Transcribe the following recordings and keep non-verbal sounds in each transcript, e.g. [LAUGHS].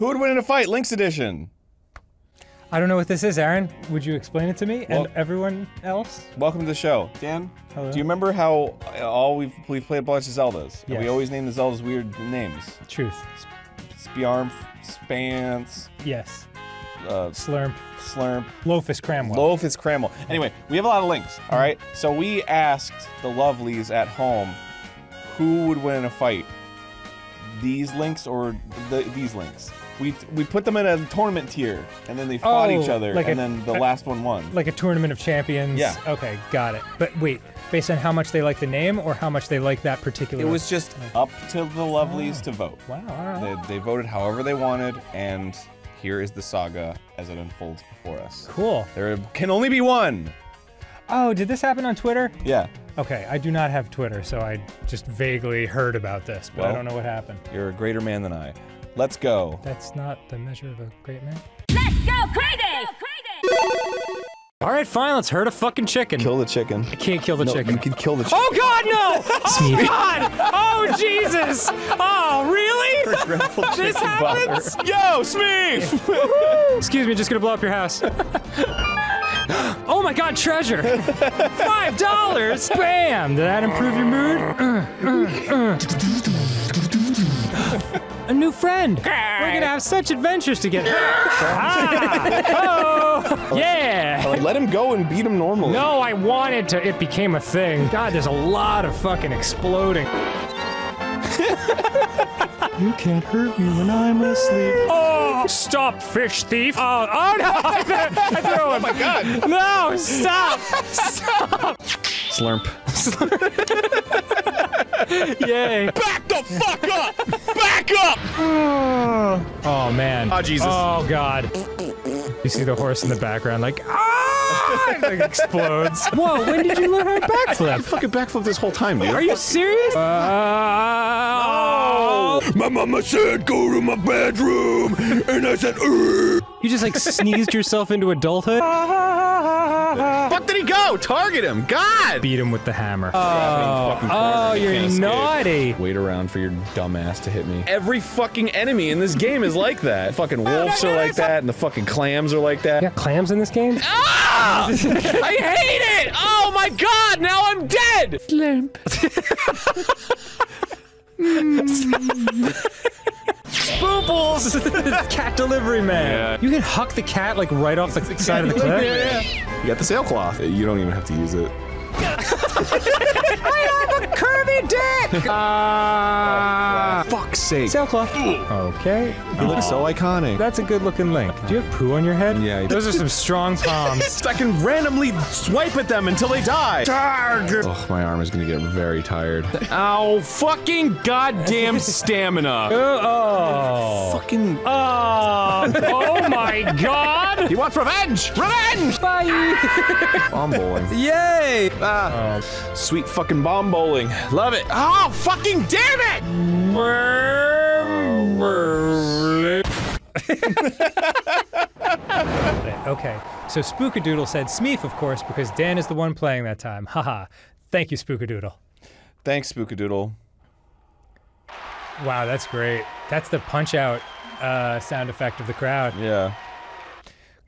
Who would win in a fight? Links edition. I don't know what this is, Arin. Would you explain it to me Well- and everyone else? Welcome to the show, Dan. Hello. Do you remember how all we've we've played a bunch of Zeldas? And we always name the Zeldas weird names. Truth. Spiarm, Spantzz, Yes. uh, Slurmp. Slurmp, Loafus Cramwell. Loaf is Cramwell. Anyway, we have a lot of links. All right, so we asked the lovelies at home who would win in a fight, these links or the, these links. We we put them in a tournament tier, and then they fought Oh, each other, like and a- then the a- last one won. like a tournament of champions. Yeah. Okay, got it. But wait, based on how much they like the name or how much they like that particular. it was just up to the lovelies to vote. Wow. Right. They, they voted however they wanted, and here is the saga as it unfolds before us. Cool. There can only be one. Oh, did this happen on Twitter? Yeah, Okay, I do not have Twitter, so I just vaguely heard about this, but I don't know what happened. you're a greater man than I. Let's go. That's not the measure of a great man. Let's go crazy! All right, fine. Let's hurt a fucking chicken. Kill the chicken. I can't kill the No, chicken. you can kill the chicken. Oh God, no! [LAUGHS] Oh God! Oh Jesus! Oh really? Dreadful This chicken happens? butter. Yo, Smeef! [LAUGHS] Excuse me, just gonna blow up your house. [GASPS] oh my God, treasure! [LAUGHS] Five dollars! Bam! Did that improve your mood? Uh, uh, uh. A new friend. We're gonna have such adventures together. [LAUGHS] ah! Oh! Yeah! Let him go and beat him normally. No, I wanted to. It became a thing. God, there's a lot of fucking exploding. [LAUGHS] You can't hurt me when I'm asleep. Oh, stop, fish thief! Oh, oh no! [LAUGHS] I threw him. Oh my god! No, stop! Stop! Slurmp. [LAUGHS] Yay! Back the fuck up! Back up! [SIGHS] Oh man. Oh, Jesus. Oh god. You see the horse in the background, like ah, it, explodes. [LAUGHS] Whoa! When did you learn how to backflip? I Fucking backflip this whole time, dude. Are you serious? Uh, My mama said go to my bedroom, and I said, "Ugh." You just like sneezed yourself into adulthood. [LAUGHS] Fuck did he go? Target him! God! Beat him with the hammer. Oh, Oh, you're naughty. Wait around for your dumb ass to hit me. Every fucking enemy in this game is like that. Fucking wolves are like that, and the fucking clams are like that. You got clams in this game? Ah! [LAUGHS] I hate it! Oh my god, now I'm dead! [LAUGHS] [LAUGHS] Spoompls! [LAUGHS] cat delivery man. You can huck the cat like right off the side of the [LAUGHS] cliff. You got the sailcloth. You don't even have to use it. I have a curvy dick! Ah. [LAUGHS] Fuck's sake. Sailcloth. Okay. You look so iconic. That's a good looking link. Do you have poo on your head? Yeah, Those are some strong [LAUGHS] palms. I can randomly swipe at them until they die. Oh, my arm is gonna get very tired. Ow, fucking goddamn [LAUGHS] stamina. oh. Fucking. Oh. Oh my god! He wants revenge! Revenge! Bye! Bomb bowling. Yay! Sweet fucking bomb bowling. Love it. Oh, fucking damn it! [LAUGHS] Okay, so Spookadoodle said Smeef, of course, because Dan is the one playing that time. Haha. Thank you, Spookadoodle. Thanks, Spookadoodle. Wow, that's great. That's the punch out uh, sound effect of the crowd. Yeah.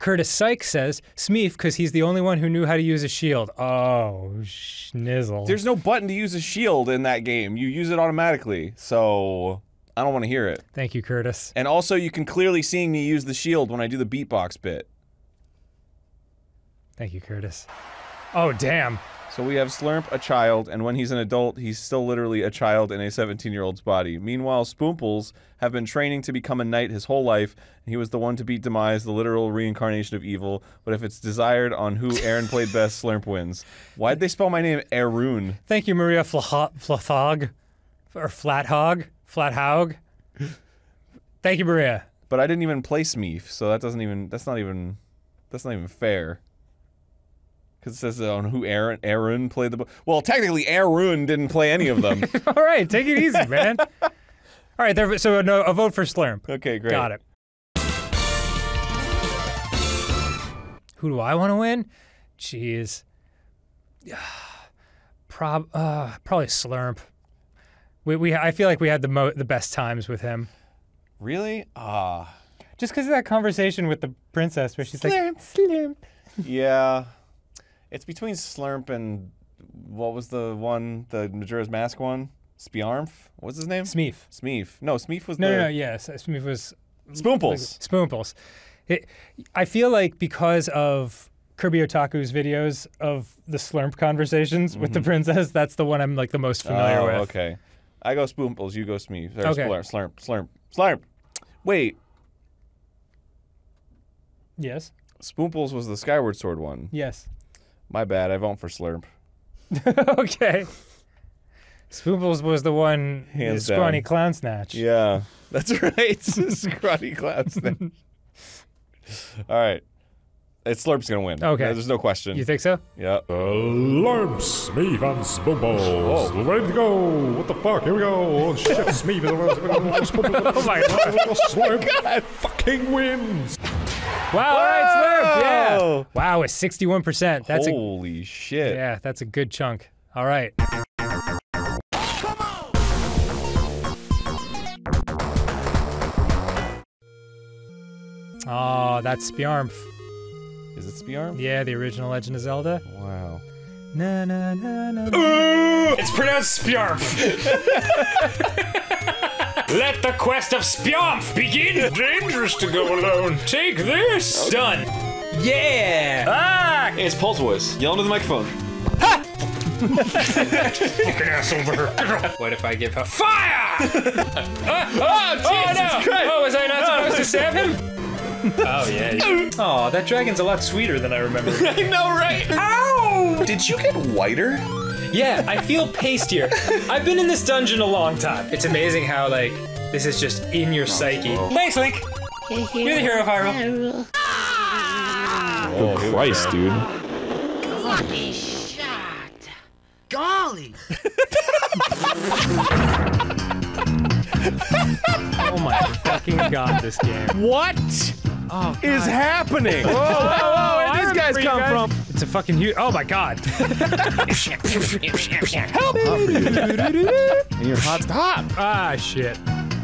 Curtis Sykes says Smeef because he's the only one who knew how to use a shield. Oh, schnizzle. There's no button to use a shield in that game. You use it automatically. So I don't want to hear it. Thank you, Curtis. And also, you can clearly see me use the shield when I do the beatbox bit. Thank you, Curtis. Oh, damn. So we have Slurmp, a child, and when he's an adult, he's still literally a child in a 17-year-old's body. Meanwhile, Spoompls have been training to become a knight his whole life, and he was the one to beat Demise, the literal reincarnation of evil. But if it's desired on who Aaron played best, Slurmp wins. Why'd they spell my name Arun? Thank you, Maria Flathog. Flathog. Or Flathog. Flathaug. Thank you, Maria. But I didn't even play Smeef, so that doesn't even that's not even that's not even fair. Because it says on who Aaron Aaron played the well, technically Aaron didn't play any of them. [LAUGHS] All right, take it easy, man. [LAUGHS] All right, there, so a, no, a vote for Slurmp. okay, great. Got it. Who do I want to win? Jeez. [SIGHS] Prob, uh, probably Slurmp. We, we, I feel like we had the mo- the best times with him. Really? Ah, Just because of that conversation with the princess where she's like, slurp. [LAUGHS] Yeah, it's between Slurmp and what was the one, the Majora's Mask one? Spiarmf? What's his name? Smeef. Smeef. No, Smeef was No, the no, no, yes. Smeef was Spoompls. Spoompls. It, I feel like because of Kirby Otaku's videos of the Slurmp conversations with the mm-hmm. princess, that's the one I'm like the most familiar oh, with. okay. I go Spoompls, you go Smeef. Or Okay. Slurmp, Slurmp, Slurmp, Slurmp. Wait, Yes. Spoompls was the Skyward Sword one. Yes. My bad, I vote for Slurmp. [LAUGHS] okay. Spoompls was the one Hands scrawny down. clown snatch. Yeah, that's [LAUGHS] right. [LAUGHS] Scrawny clouds. thing. All right. It's Slurmp's gonna win. Okay. There's no question. You think so? yeah. Alarms, Smeeve and Spoonballs. Ready to go. What the fuck? Here we go. Oh, shit, Smeeve Oh my god. Slurmp fucking wins. Wow, all right, Slurmp. Yeah. Whoa. Wow, it's 61%. That's a Holy shit. Yeah, that's a good chunk. All right. Oh, that's Spiarmf. Is it Spiarm? Yeah, the original Legend of Zelda. Wow. Na na na na. Ooh, It's pronounced Spjarf. [LAUGHS] Let the quest of Spjarf begin. Dangerous to go alone. Take this. Done. Yeah! Ah! It's Paul's voice. Yell into the microphone. Fucking ass over her. [LAUGHS] What if I give her fire? [LAUGHS] oh, Jesus no! Christ. Oh, was I not supposed to stab him? Oh yeah. Oh, [LAUGHS] that dragon's a lot sweeter than I remember. I know, right? Ow! Did you get whiter? Yeah, I feel pastier. I've been in this dungeon a long time. It's amazing how like this is just in your psyche. Thanks, Link. You're the hero of Hyrule. Oh, Christ, dude. Golly shot. Golly. Oh my fucking god, this game. What Oh, is happening? Whoa, whoa, where these guys come from? It's a fucking huge. Oh my god. [LAUGHS] Help! [LAUGHS] And you're hot stop. ah, shit.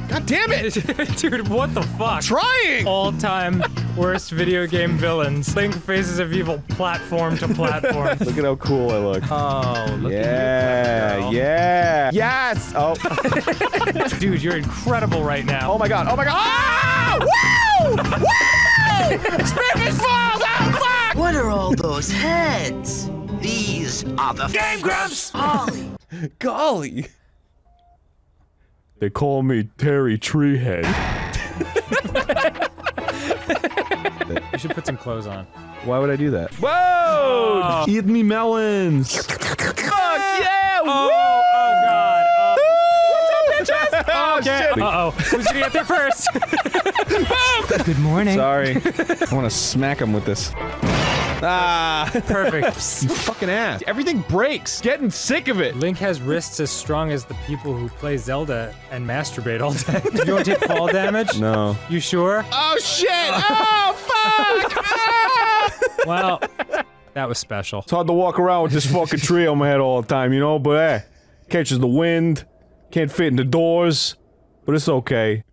God damn it. [LAUGHS] Dude, what the fuck? Trying. All time worst video game villains. Link Faces of Evil platform to platform. [LAUGHS] Look at how cool I look. oh, look yeah, yeah. Yes. Oh. [LAUGHS] Dude, you're incredible right now. oh my god. Oh my god. Ah! Woo! Woo! Spiffy falls. Oh What are all those heads? These are the Game Grumps. Golly. Golly. They call me Terry Treehead. [LAUGHS] You should put some clothes on. Why would I do that? Whoa! Eat me melons. Fuck yeah! Oh, oh god. Oh, [LAUGHS] Okay. shit. Uh oh. Who's gonna get there first? [LAUGHS] Good morning. Sorry. I want to smack him with this. Ah, [LAUGHS] Perfect. [LAUGHS] you fucking ass. Everything breaks. Getting sick of it. Link has wrists as strong as the people who play Zelda and masturbate all day. Do [LAUGHS] you want to take fall damage? No. You sure? Oh shit! Oh fuck! Ah! Well, that was special. It's hard to walk around with this fucking tree on my head all the time, you know, but eh, catches the wind, can't fit in the doors, but it's okay.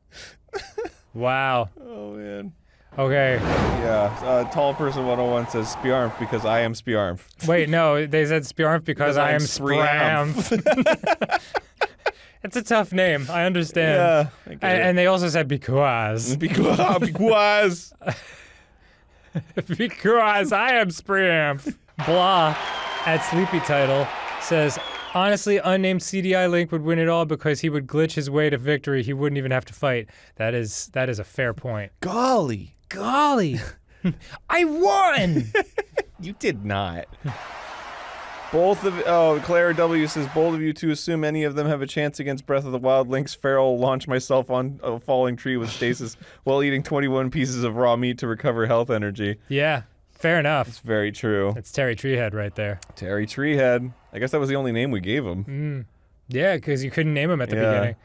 Wow. Oh man. Okay. Yeah. Uh, tall person 101 says Spiarmf because I am Spiarmf. Wait, no, they said Spiarmf because Because I am Spramf. [LAUGHS] it's a tough name. I understand. Yeah. I And, and they also said because. [LAUGHS] because because [LAUGHS] because I am Spramf. Blah at Sleepy Title says, honestly, unnamed CDI Link would win it all because he would glitch his way to victory. He wouldn't even have to fight. That is that is a fair point. golly, Golly, [LAUGHS] I won. you did not. Both of oh Claire W says both of you to assume any of them have a chance against Breath of the Wild. Link's feral launch myself on a falling tree with stasis [LAUGHS] while eating 21 pieces of raw meat to recover health energy. yeah, fair enough. It's very true. It's Terry Treehead right there. Terry Treehead. I guess that was the only name we gave him. Mm. Yeah, because you couldn't name him at the Yeah. beginning.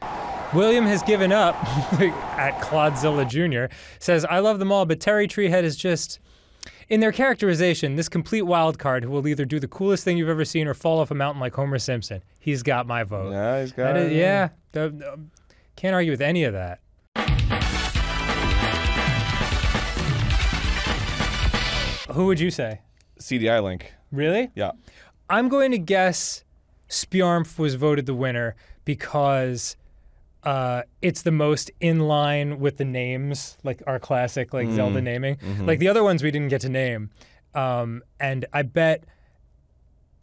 William has given up [LAUGHS] at Claudzilla Jr. Says, I love them all, but Terry Treehead is just. In their characterization, this complete wild card who will either do the coolest thing you've ever seen or fall off a mountain like Homer Simpson. He's got my vote. Yeah, he's got is- it. yeah. the- the- can't argue with any of that. Who would you say? CDI Link. Really? Yeah. I'm going to guess Spiarmf was voted the winner because uh, it's the most in line with the names, like our classic like Zelda naming. Like the other ones we didn't get to name. Um, and I bet.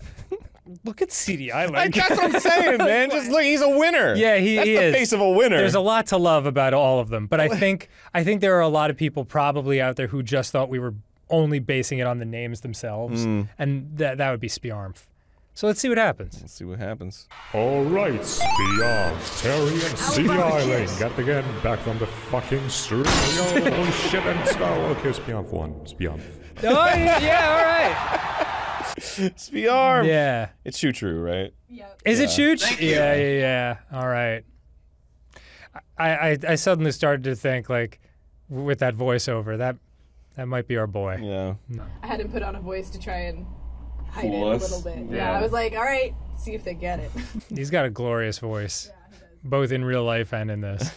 [LAUGHS] Look at CDI Link. [LAUGHS] That's what I'm saying, man. [LAUGHS] Just look, he's a winner. Yeah, he- That's he the is. face of a winner. There's a lot to love about all of them, but I think I think there are a lot of people probably out there who just thought we were only basing it on the names themselves, and that that would be Spiarmf. So let's see what happens. Let's see what happens. All right, Beyond, Terry and CDI Lane got again back from the fucking studio. Holy [LAUGHS] shit, and spell. Okay, Beyond one, Beyond. Oh yeah, yeah, Spiarm. all right. [LAUGHS] Yeah. It's true, true, right? Is it Chooch? Yeah, yeah, yeah. All right. I, I I suddenly started to think like with that voiceover that that might be our boy. Yeah. I had him put on a voice to try and hide Fool it a little bit. Yeah. Yeah. I was like, all right, see if they get it. [LAUGHS] He's got a glorious voice, both in real life and in this.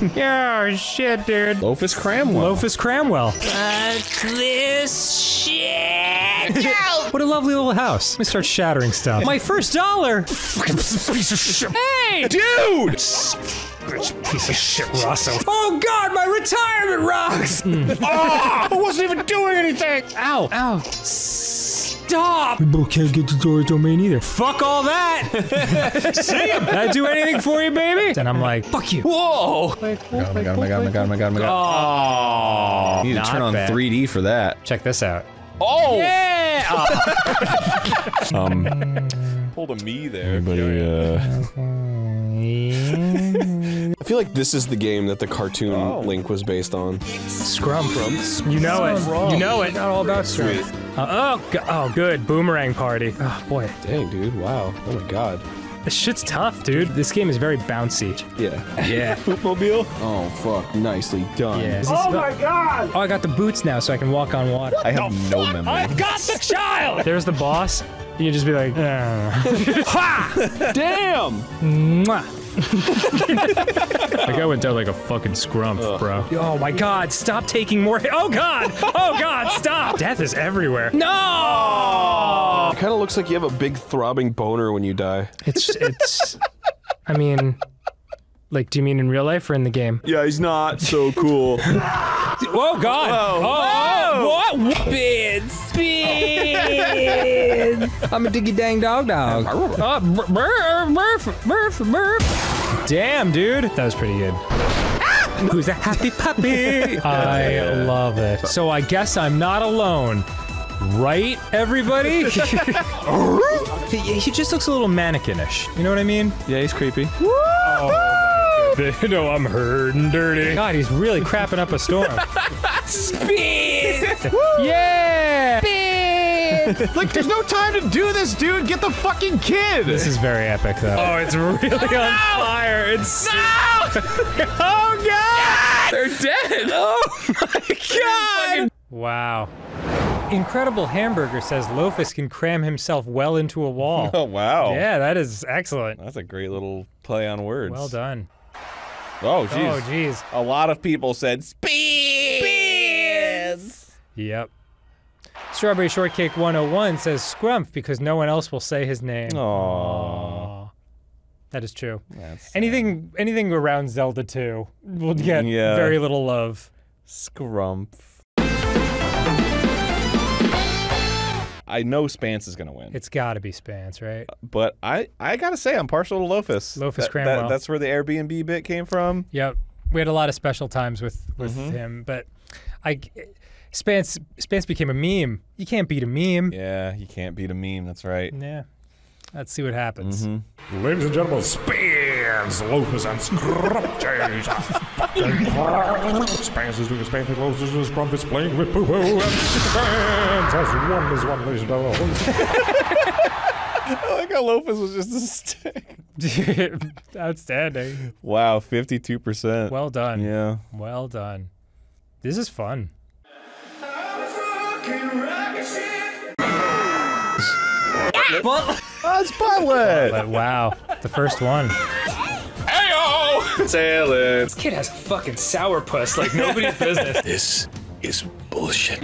[LAUGHS] yeah, shit, dude. Loafus Cramwell. Loafus Cramwell. this shit. What a lovely little house. Let me start shattering stuff. My first dollar. piece of shit. Hey, Dude! piece of shit, Rosso. Oh God, my retirement rocks. Hmm. Ah! I wasn't even doing anything! Ow! Ow! Stop! We can't get the Dora domain either. Fuck all that! [LAUGHS] See ya! Did I do anything for you, baby? And I'm like, fuck you. Whoa! Oh my god, oh my god, oh my god, oh my god, oh my god, oh my god. Oh, you need to turn on bad. 3D for that. Check this out. Oh! Yeah! [LAUGHS] Um, Pulled a me there. anybody, uh, [LAUGHS] I feel like this is the game that the cartoon Link was based on. Scrum. You know it. You know it. Not all about Scrum. Uh, oh, oh, good. Boomerang party. Oh, boy. Dang, dude, wow. Oh my god. This shit's tough, dude. This game is very bouncy. Yeah. Yeah. [LAUGHS] Mobile? Oh, fuck. Nicely done. Yeah. Oh my god! Oh, I got the boots now, so I can walk on water. I have no memory. I've got the child! [LAUGHS] There's the boss. You can just be like, "Uh." [LAUGHS] ha! Damn! Mwah. [LAUGHS] Like guy went down like a fucking scrump, bro. Oh my god, stop taking more. Oh god! Oh god, stop! Death is everywhere. No! It kind of looks like you have a big throbbing boner when you die. It's, it's, I mean, like, do you mean in real life or in the game? Yeah, he's not so cool. [LAUGHS] Oh god! Oh, oh, what? Speed! Speed! I'm a diggy dang dog dog. Oh, Murph, Murph, Murph, Murph. Damn, dude. That was pretty good. Ah! Who's a happy puppy? [LAUGHS] I love it. So I guess I'm not alone. Right, everybody? [LAUGHS] he, he just looks a little mannequinish. You know what I mean? yeah, he's creepy. You oh, [LAUGHS] know I'm hurting dirty. God, he's really crapping up a storm. Speed! yeah! Speed! [LAUGHS] Like, there's no time to do this, dude. Get the fucking kid. This is very epic, though. Oh, it's really on fire. It's no! [LAUGHS] oh God! They're dead! Oh my God! Wow. Incredible Hamburger says Loafus can cram himself well into a wall. [LAUGHS] Oh, wow. Yeah, that is excellent. That's a great little play on words. Well done. Oh, jeez. Oh, geez. A lot of people said speed. Yep. Strawberry Shortcake 101 says Scrumpf because no one else will say his name. Aww. That is true. That's Anything anything around Zelda 2 will get Yeah. very little love. Scrumpf. I know Spantzz is gonna win, It's got to be Spantzz, right? but I I gotta say I'm partial to Loafus. Loafus That- that- that's where the Airbnb bit came from. Yep. We had a lot of special times with with Mm-hmm. him, but I Spantzz Spantzz became a meme. You can't beat a meme. Yeah, you can't beat a meme. That's right. Yeah. Let's see what happens. Mm-hmm. Ladies and gentlemen, Spans, Lopez, and Scrump Spans is doing a Spans, Lopez is Scrump is playing with Poo Poo, and Spans as one is one, ladies and gentlemen. [LAUGHS] I like how Loafus was just a stick. [LAUGHS] Outstanding. Wow, fifty-two percent. Well done. yeah. Well done. This is fun. Oh, it's Buttlet. [LAUGHS] But wow, the first one. Heyo! Sailing. This kid has a fucking sourpuss like nobody's [LAUGHS] business. This is bullshit.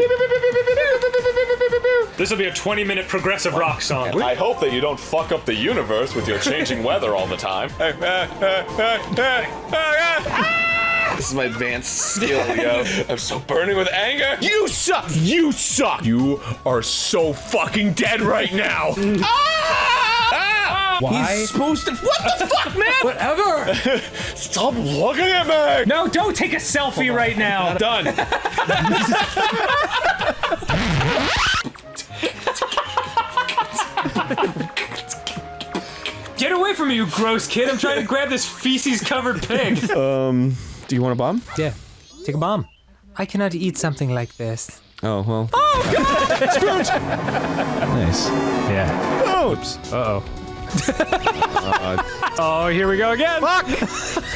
This will be a 20 minute progressive rock song. I hope that you don't fuck up the universe with your changing weather all the time. [LAUGHS] This is my advanced skill, yo. [LAUGHS] I'm so burning with anger. You suck! You suck! You are so fucking dead right now! [LAUGHS] Ah! Why? He's supposed to. What the fuck, man? [LAUGHS] Whatever. Stop looking at me! No, don't take a selfie right now. Done. Get away from me, you gross kid. I'm trying to grab this feces covered pig. Um, do you want a bomb? Yeah, take a bomb. I cannot eat something like this. Oh well. Oh God! Nice. Yeah. Oops. Uh oh. [LAUGHS] oh, here we go again. Fuck! [LAUGHS]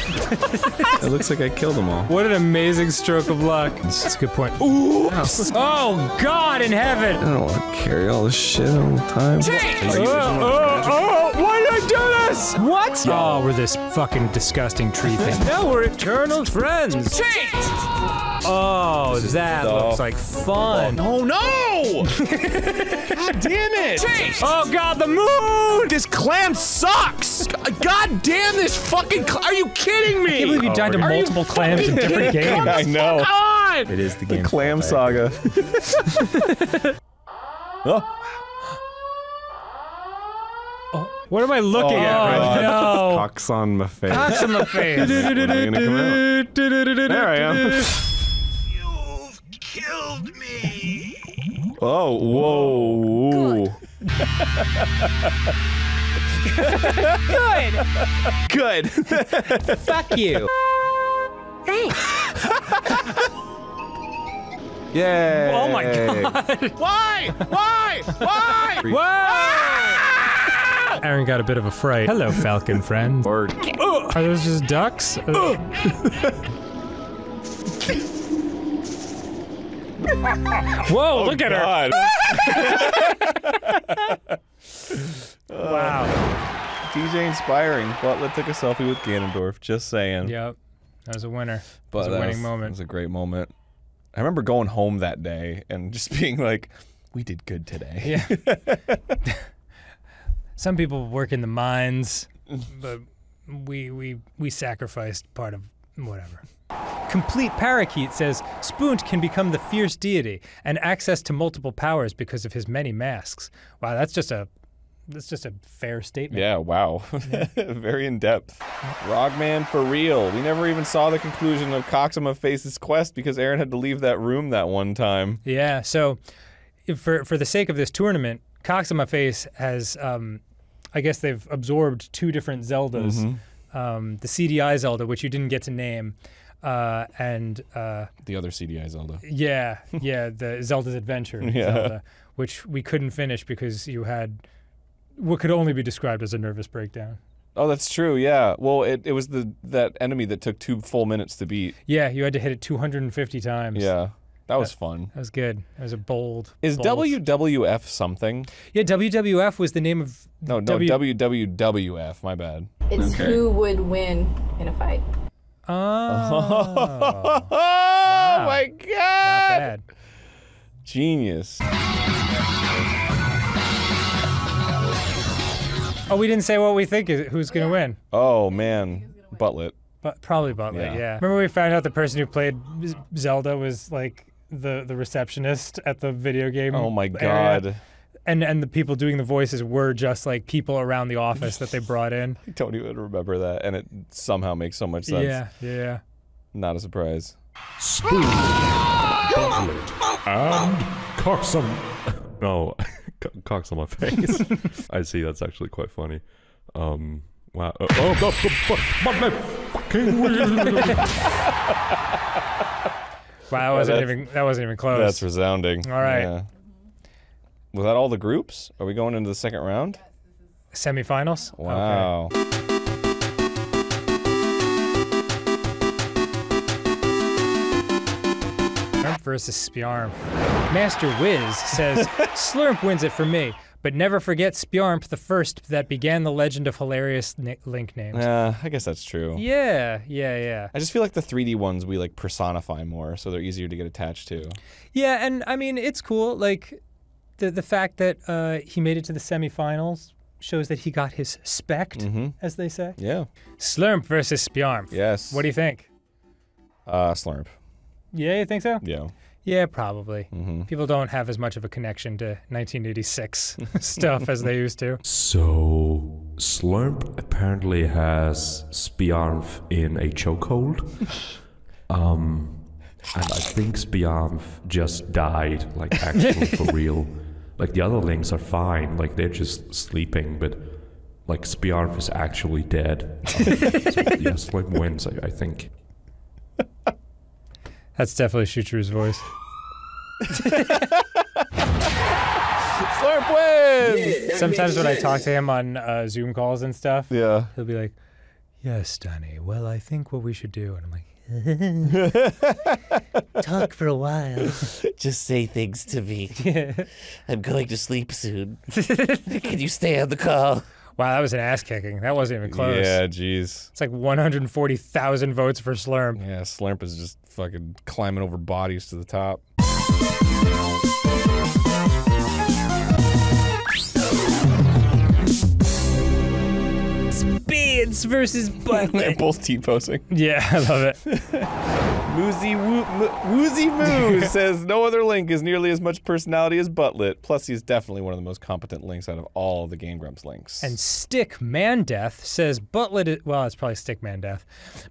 It looks like I killed them all. What an amazing stroke of luck. That's a good point. Oops! Oh God in heaven! I don't want to carry all this shit all the time. Oh, oh, oh, oh, why did I do this? What? Oh, we're this fucking disgusting tree thing. now we're eternal friends. Change! Oh, that looks like fun. Oh no! [LAUGHS] God damn it! Oh God, the moon! This clam sucks! God damn this fucking cl- Are you kidding me? I can't believe you died to multiple clams in different games. I know. God! It is the The game. clam saga. [LAUGHS] Oh. oh, What am I looking at right oh, now? Cocks on my face. Cocks on my face. When are you gonna come out? There I am. You've killed me. Oh, whoa. Good. Good. Good. Fuck you. Thanks. Yay. Oh my God. Why? Why? Why? Whoa! Ah! Arin got a bit of a fright. Hello, Falcon friend. Or Are those just ducks? [LAUGHS] Whoa, oh, look at her. God. [LAUGHS] Wow. DJ inspiring. Butler took a selfie with Ganondorf. Just saying. Yep. That was a winner. But That was a winning was- moment. It was a great moment. I remember going home that day and just [LAUGHS] being like, "We did good today." Yeah. [LAUGHS] Some people work in the mines, mm. but we we we sacrificed part of whatever. Complete Parakeet says Spuunt can become the fierce deity and access to multiple powers because of his many masks. Wow, that's just a that's just a fair statement. Yeah, wow. [LAUGHS] Very in depth. Rogman for real. We never even saw the conclusion of Qoxonmafase's quest because Aaron had to leave that room that one time. Yeah. So, if for for the sake of this tournament, Qoxonmafase has, um, I guess they've absorbed two different Zeldas, Mm-hmm. um, the CDI Zelda, which you didn't get to name, uh, and uh, The other CDI Zelda. yeah, [LAUGHS] yeah, the Zelda's Adventure Yeah. Zelda, which we couldn't finish because you had what could only be described as a nervous breakdown. Oh, that's true. Yeah. Well, it, it was the that enemy that took two full minutes to beat. Yeah, you had to hit it 250 times. Yeah. That was fun. That was good. It was a bold. Is bold- WWF something? Yeah, WWF was the name of No, no, W- WWWF. My bad. It's who would win in a fight. Oh, [LAUGHS] Oh my not god! bad. Genius. Oh, we didn't say what we think is who's gonna win. Oh man, Buttlet. But probably Butler. Yeah. Yeah. Remember we found out the person who played Z- Zelda was like the the receptionist at the video game. Oh my area? God. And and the people doing the voices were just like people around the office that they [LAUGHS] brought in. I don't even remember that, and it somehow makes so much sense. Yeah, yeah. Not a surprise. Spoon, Buttlet, and Coxum. [LAUGHS] No, [LAUGHS] co- cocks on my face. I see. That's actually quite funny. Um. Wow. Uh, oh, the, the, but, but my fucking wheel. Wow, that wasn't that's- even that wasn't even close. That's resounding. All right. Yeah. Was that all the groups? Are we going into the second round? Semifinals. Okay. Wow. versus Spiarmf. Master Wiz says [LAUGHS] Slurmp wins it for me, but never forget Spiarmf, the first that began the legend of hilarious ni- link names. Uh, I guess that's true. Yeah, yeah, yeah. I just feel like the 3D ones we like personify more, so they're easier to get attached to. Yeah, and I mean it's cool. Like the the fact that uh, he made it to the semifinals shows that he got his spect, as they say. Yeah. Slurmp versus Spiarmf. Yes. What do you think? Uh, Slurmp. Yeah, you think so? Yeah. Yeah, probably. People don't have as much of a connection to 1986 [LAUGHS] stuff as they used to. So, Slurmp apparently has Spiarmf in a chokehold. [LAUGHS] um, and I think Spiarmf just died, like actually for real. [LAUGHS] Like the other links are fine, like they're just sleeping, but like Spiarmf is actually dead. So, yeah, Slurmp wins, I, I think. That's definitely Shoocharu's voice. Slurmp wins! Sometimes when I talk to him on uh, Zoom calls and stuff, Yeah. he'll be like, "Yes, Danny. Well, I think what we should do," and I'm like, [LAUGHS] Talk for a while. [LAUGHS] Just say things to me. [LAUGHS] I'm going to sleep soon. Can you stay on the call? "Wow, that was an ass kicking. That wasn't even close." Yeah, jeez. It's like 140,000 votes for Slurmp. Yeah, Slurmp is just fucking climbing over bodies to the top. Spades versus They're both T-posing. [LAUGHS] yeah, I love it. Woozy Woo, Mo- Woozy Moo [LAUGHS] says no other Link is nearly as much personality as Buttlet. Plus, he's definitely one of the most competent Links out of all the Game Grumps Links. And Stick Man Death says Buttlet. Is, well, it's probably Stick Man Death.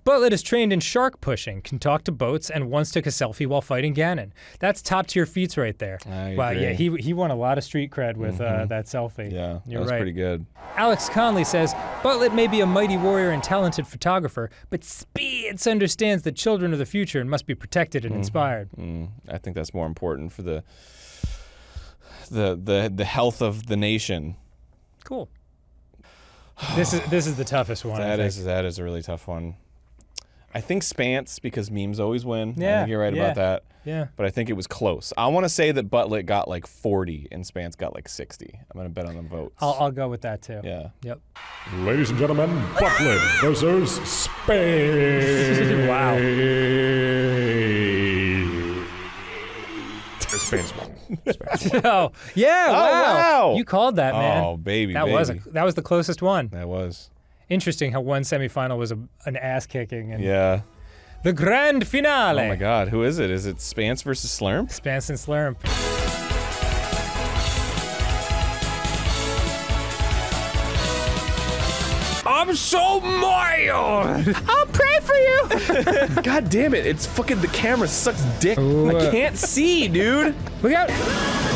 Buttlet is trained in shark pushing, can talk to boats, and once took a selfie while fighting Ganon. That's top tier feats right there. I wow, yeah, he he won a lot of street cred with uh, that selfie. yeah, you're that was right. pretty good. Alex Conley says Buttlet may be a mighty warrior and talented photographer, but Spades understands the children of the future and must be protected and inspired. Mm, I think that's more important for the the the the health of the nation. Cool. This is this is the toughest one. Think. is that is a really tough one. I think Spantzz because memes always win. I Yeah, think you're right yeah. about that. Yeah. But I think it was close. I want to say that Buttlet got like 40 and Spantzz got like 60. I'm gonna bet on them votes. I'll, I'll go with that too. yeah. Yep. Ladies and gentlemen, Butler versus Spain. [LAUGHS] Wow. Spain's won. Spain's won. [LAUGHS] Oh yeah! Oh, wow. wow. You called that, man. Oh baby, that was a, baby. that was the closest one. that was. Interesting how one semifinal was a, an ass kicking and Yeah. the grand finale. Oh my God, who is it? Is it Spantzz versus Slurmp? Spantzz and Slurmp. I'm so mild. I'll pray for you. [LAUGHS] God damn it! It's fucking the camera sucks dick. I can't see, dude. Look out!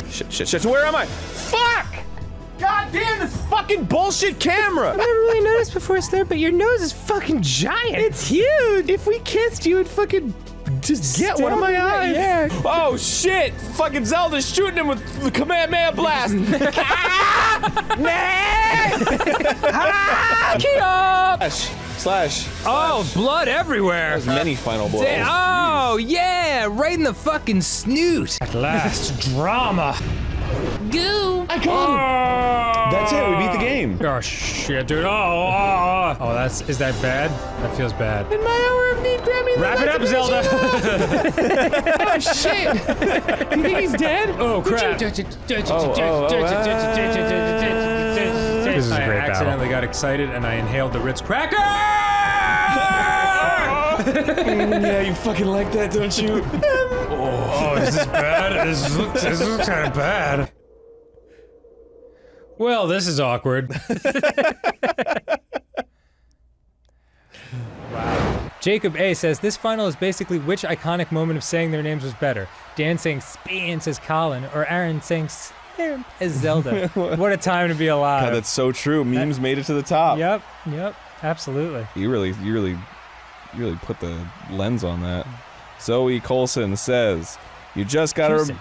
Shit, shit, shit. Where am I? Fuck! God damn this fucking bullshit camera! I never really noticed before, Slurmp, but your nose is fucking giant. It's huge. If we kissed, you would fucking just get one of my eyes. yeah. Oh shit! Fucking Zelda's shooting him with the Kamehameha blast. [LAUGHS] [LAUGHS] slash, slash. Oh, blood everywhere. There's many final blows. Oh, yeah, right in the fucking snoot. At last, drama. Goo. I got him. That's it. We beat the game. Oh shit, dude. Oh, oh, oh. oh, that's is that bad? That feels bad. In my hour of need, Grammy. Wrap it up, Zelda. oh shit! you think he's dead? oh crap. oh, oh, This is a I great accidentally got excited and I inhaled the Ritz cracker. yeah, you fucking like that, don't you? oh, is this bad? This looks, this looks kind of bad. Well, this is awkward. wow. [LAUGHS] Jacob A says this final is basically which iconic moment of saying their names was better. Dan saying Spantzz says Colin, or Arin saying as Zelda. [LAUGHS] what a time to be alive. God, that's so true. Memes made it to the top. Yep, yep, absolutely. You really, you really, you really put the lens on that. Zoe Colson says, "You just gotta."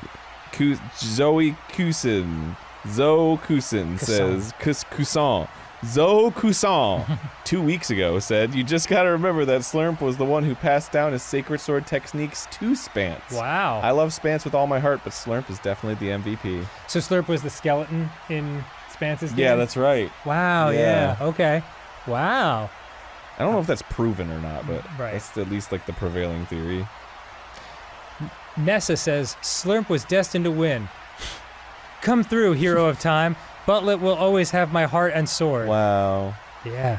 Zoe Cusin Zoe Cousin says, Cous Cousin. Zoe Cousin, [LAUGHS] two weeks ago, said, You just gotta remember that Slurmp was the one who passed down his sacred sword techniques to Spantzz. Wow. I love Spantzz with all my heart, but Slurmp is definitely the MVP. So Slurmp was the skeleton in Spantzz's game? Yeah, that's right. Wow, yeah. Yeah. Okay. Wow. I don't know if that's proven or not, but mm, Right. that's at least like the prevailing theory. Nessa says Slurmp was destined to win. Come through, hero of time. Buttlet will always have my heart and sword. Wow. Yeah.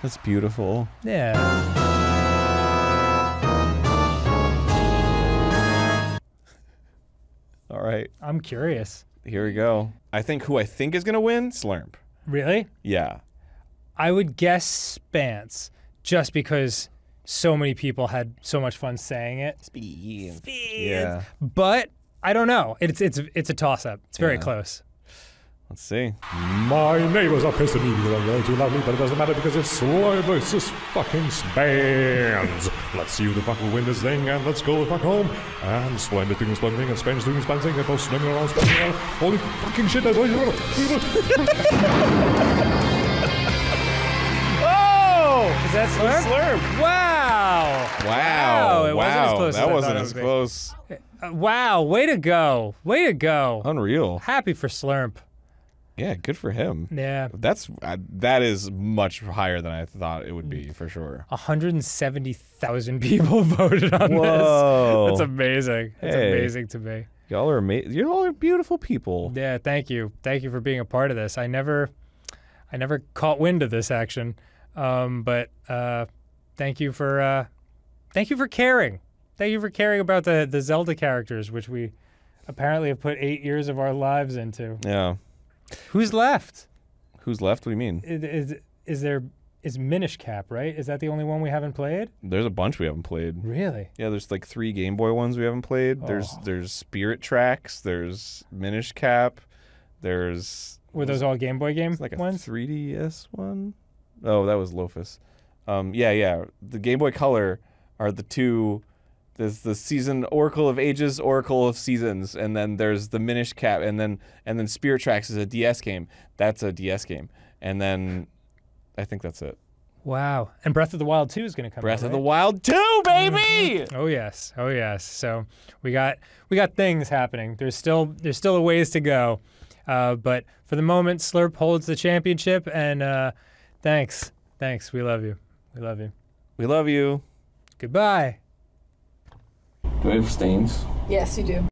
That's beautiful. Yeah. [LAUGHS] All right. I'm curious. Here we go. I think who I think is gonna win, Slurmp. Really? Yeah. I would guess Spantzz just because so many people had so much fun saying it. Speed. Yeah. But I don't know. It's it's it's a toss up. It's very Yeah. close. Let's see. My neighbors are pissed at me because I'm going too loudly, but it doesn't matter because it's Slurmp versus fucking Spans. Let's see who the fuck will win this thing, and let's go the fuck home. And Splendid doing Splendid, and Spans doing Splendid, and both swinging around, spinning around. Holy fucking shit, that's what Oh! Is that Slurmp? Slurmp. Wow. Wow. It wasn't as wow. close as that I wasn't as would be. close. Uh, wow. Way to go. Way to go. Unreal. Happy for Slurmp. Yeah, good for him. Yeah. That's uh, that is much higher than I thought it would be for sure. 170,000 [LAUGHS] people voted on Whoa. this. That's amazing. That's Hey. amazing to me. Y'all are amazing. You all are beautiful people. Yeah, thank you. Thank you for being a part of this. I never I never caught wind of this action. Um, but uh, thank you for uh, thank you for caring. Thank you for caring about the the Zelda characters which we apparently have put 8 years of our lives into. Yeah. Who's left? Who's left? What do you mean? Is is, is there is Minish Cap, right? Is that the only one we haven't played? There's a bunch we haven't played. Really? Yeah, there's like three Game Boy ones we haven't played. There's Oh. there's Spirit Tracks. There's Minish Cap. There's Were those all Game Boy game like a ones? 3DS one. Oh, that was Loafus. Um, yeah, yeah. The Game Boy Color are the two. There's the season Oracle of Ages, Oracle of Seasons, and then there's the Minish Cap, and then and then Spirit Tracks is a DS game. That's a DS game, and then I think that's it. Wow. And Breath of the Wild 2 is going to come Breath out, of the? Wild 2, baby. Oh yes, oh yes. So we got we got things happening. There's still there's still a ways to go, uh, but for the moment, Slurmp holds the championship. And uh, thanks, thanks. We love you. We love you. We love you. Goodbye. Do I have stains? Yes, you do.